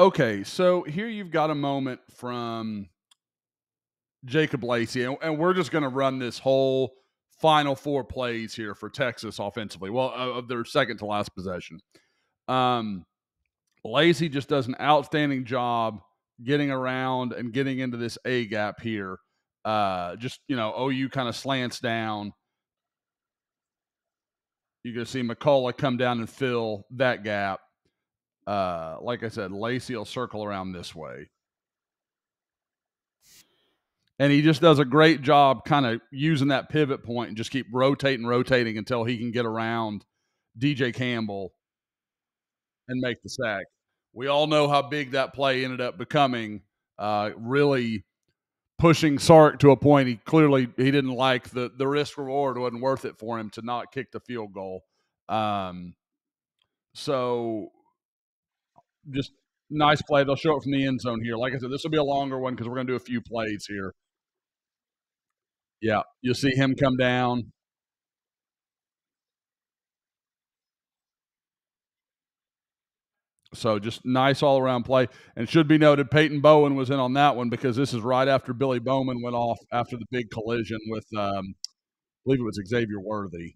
Okay, so here you've got a moment from Jacob Lacey, and, and we're just going to run this whole final four plays here for Texas offensively. Well, of their second to last possession. Um, Lacey just does an outstanding job getting around and getting into this A gap here. Uh, just, you know, OU kind of slants down. You're going to see McCullough come down and fill that gap. Uh, like I said, Lacey will circle around this way. And he just does a great job kind of using that pivot point and just keep rotating, rotating until he can get around DJ Campbell and make the sack. We all know how big that play ended up becoming. Uh, really pushing Sark to a point he clearly he didn't like the the risk reward wasn't worth it for him to not kick the field goal. Um, so just nice play. They'll show it from the end zone here. Like I said, this will be a longer one because we're going to do a few plays here. Yeah, you'll see him come down. So just nice all around play. And should be noted, Peyton Bowen was in on that one because this is right after Billy Bowman went off after the big collision with, um, I believe it was Xavier Worthy.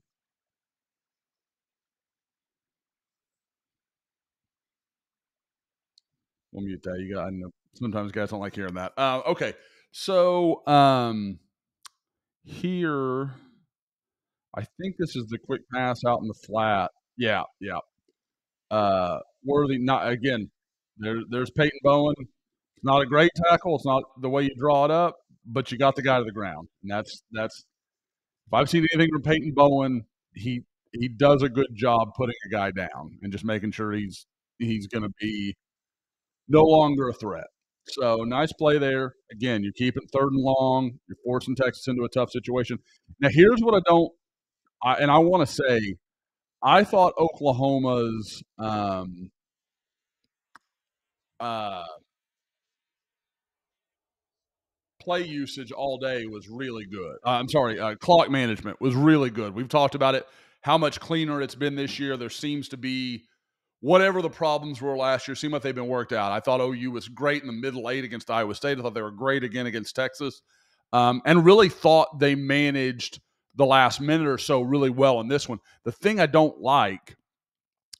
We'll mute that. You got. I know sometimes guys don't like hearing that. Uh, okay, so um, here, I think this is the quick pass out in the flat. Yeah, yeah. Uh, Worthy, not again. There, there's Peyton Bowen. Not a great tackle. It's not the way you draw it up, but you got the guy to the ground, and that's that's. If I've seen anything from Peyton Bowen, he he does a good job putting a guy down and just making sure he's he's going to be no longer a threat. So nice play there. Again, you're keeping third and long. You're forcing Texas into a tough situation. Now, here's what I don't, I, and I want to say, I thought Oklahoma's um, uh, play usage all day was really good. Uh, I'm sorry, uh, clock management was really good. We've talked about it, how much cleaner it's been this year. There seems to be whatever the problems were last year, seem like they've been worked out. I thought OU was great in the middle eight against Iowa State. I thought they were great again against Texas, um, and really thought they managed the last minute or so really well in this one. The thing I don't like,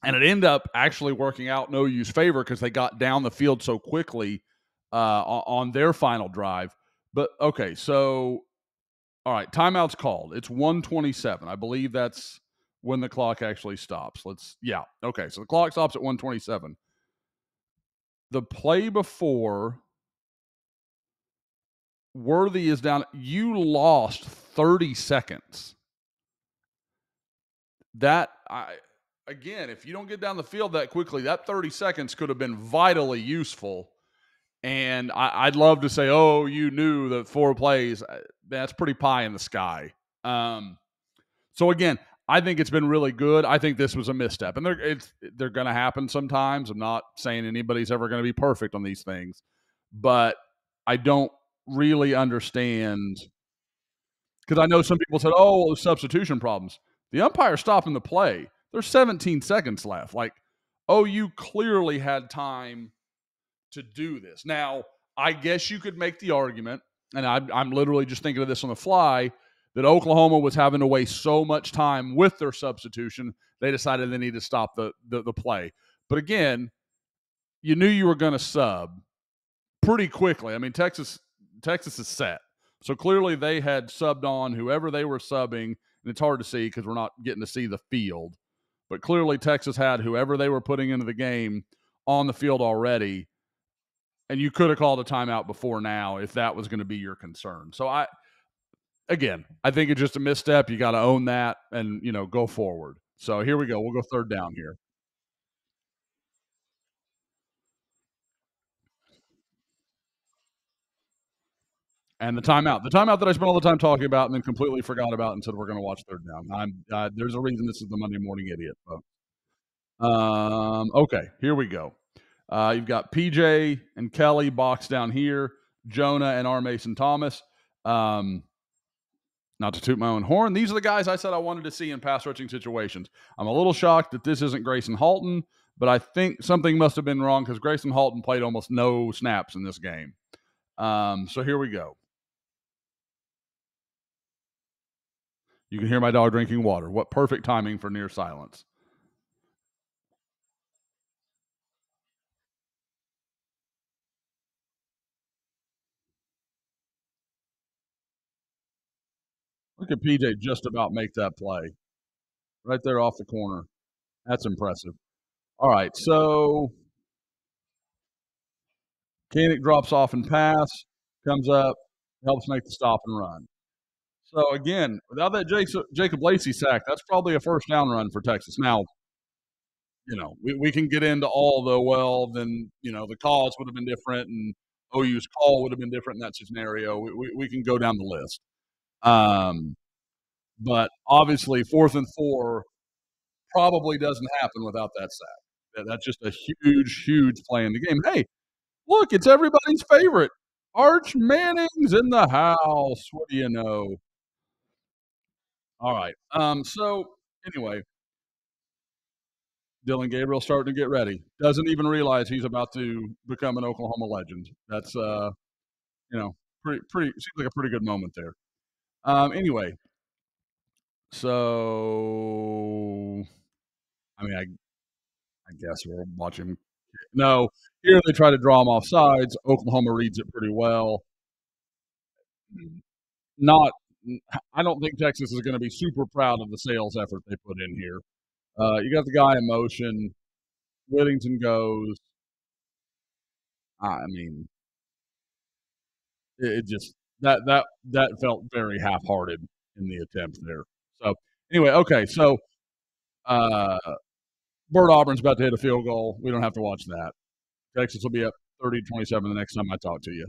and it ended up actually working out in OU's favor because they got down the field so quickly uh, on their final drive. But okay, so all right, timeout's called. It's 127. I believe that's when the clock actually stops. Let's yeah. Okay, so the clock stops at 127. The play before Worthy is down. You lost 30 seconds. That I again, if you don't get down the field that quickly, that 30 seconds could have been vitally useful. And I, would love to say, oh, you knew the four plays. Uh, that's pretty pie in the sky. Um, so again, I think it's been really good. I think this was a misstep, and they're they're going to happen sometimes. I'm not saying anybody's ever going to be perfect on these things, but I don't really understand because I know some people said, "Oh, well, substitution problems." The umpire stopping the play. There's 17 seconds left. Like, oh, you clearly had time to do this. Now, I guess you could make the argument, and I, I'm literally just thinking of this on the fly that Oklahoma was having to waste so much time with their substitution, they decided they need to stop the, the, the play. But again, you knew you were going to sub pretty quickly. I mean, Texas Texas is set. So clearly they had subbed on whoever they were subbing, and it's hard to see because we're not getting to see the field. But clearly Texas had whoever they were putting into the game on the field already. And you could have called a timeout before now if that was going to be your concern. So I again, I think it's just a misstep. You got to own that and, you know, go forward. So here we go. We'll go third down here. And the timeout, the timeout that I spent all the time talking about and then completely forgot about and said we're going to watch third down. I'm uh, there's a reason this is the Monday morning idiot. Um, okay, here we go. Uh, you've got PJ and Kelly box down here, Jonah and R. Mason Thomas. Um, not to toot my own horn, these are the guys I said I wanted to see in pass rushing situations. I'm a little shocked that this isn't Gracen Halton, but I think something must have been wrong because Gracen Halton played almost no snaps in this game. Um, so here we go. You can hear my dog drinking water. What perfect timing for near silence. Look at PJ just about make that play. Right there off the corner. That's impressive. All right, so Kanak drops off and pass, comes up, helps make the stop and run. So again, without that Jacob, Jacob Lacey sack, that's probably a first down run for Texas. Now, you know, we, we can get into all the well, then you know the calls would have been different, and OU's call would have been different in that scenario. We, we, we can go down the list. Um, but obviously, fourth and four probably doesn't happen without that sack. That's just a huge, huge play in the game. Hey, look, it's everybody's favorite. Arch Manning's in the house. What do you know? All right. Um, so anyway, Dillon Gabriel starting to get ready. Doesn't even realize he's about to become an Oklahoma legend. That's uh, you know, pretty pretty seems like a pretty good moment there. Um, anyway, so I mean, I I guess we're watching. No, here they try to draw him off sides. Oklahoma reads it pretty well. Not, I don't think Texas is going to be super proud of the sales effort they put in here. Uh, you got the guy in motion. Whittington goes. I mean, it just that that that felt very half-hearted in the attempt there. So anyway, okay, so uh, Bert Auburn's about to hit a field goal. We don't have to watch that. Texas will be up 30 27 the next time I talk to you.